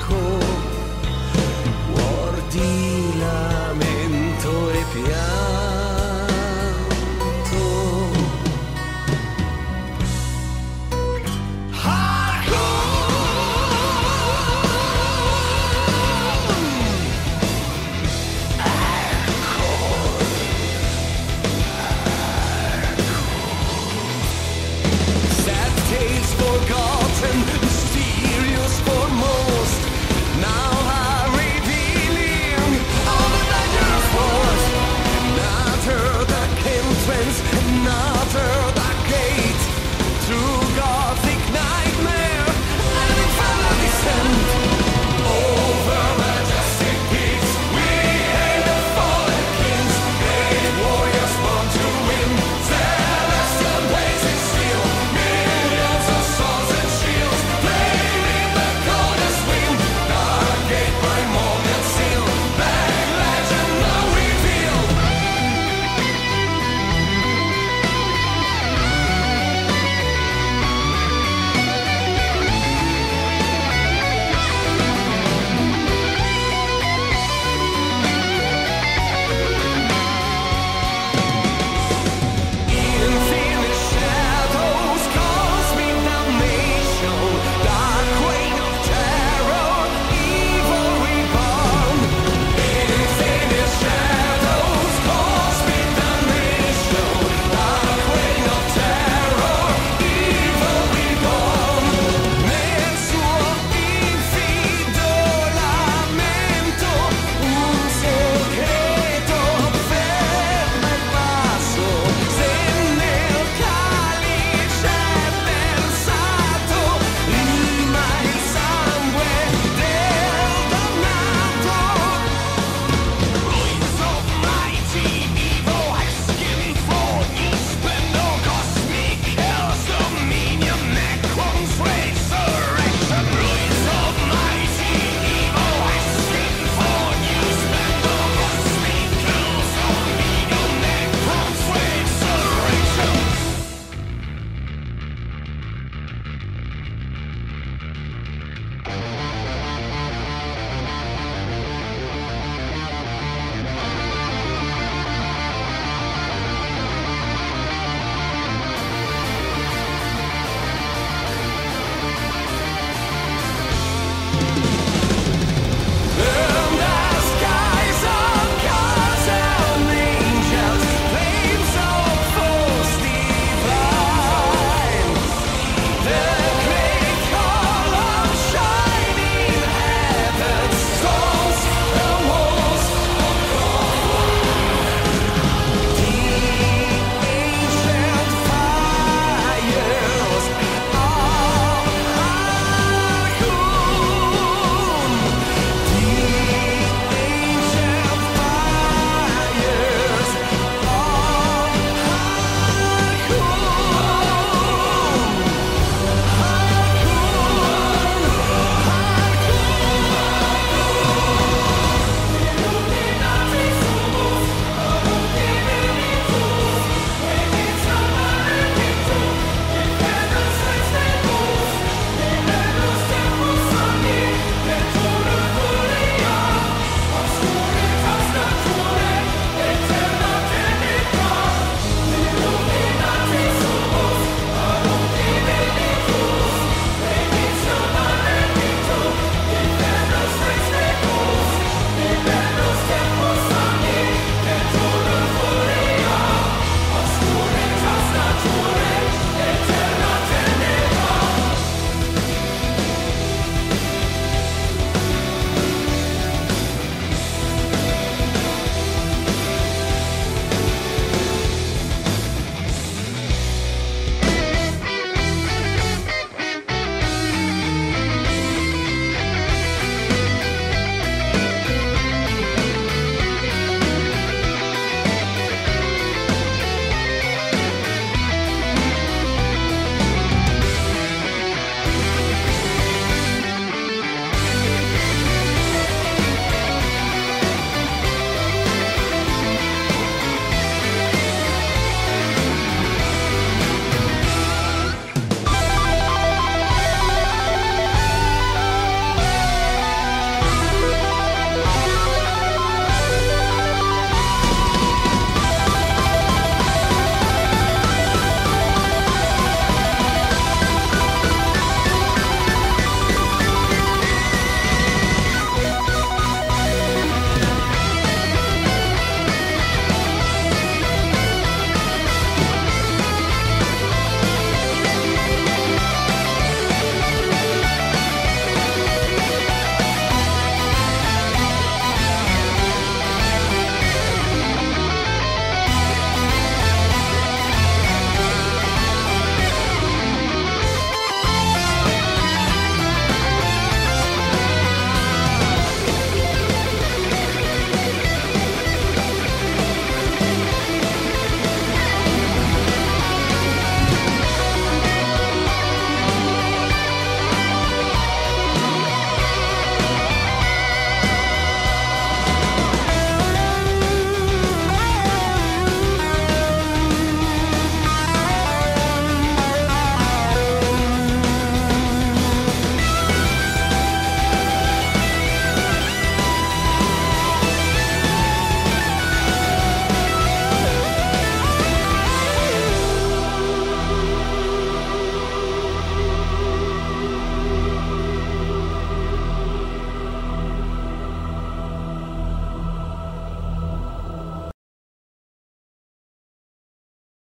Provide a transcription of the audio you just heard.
cold.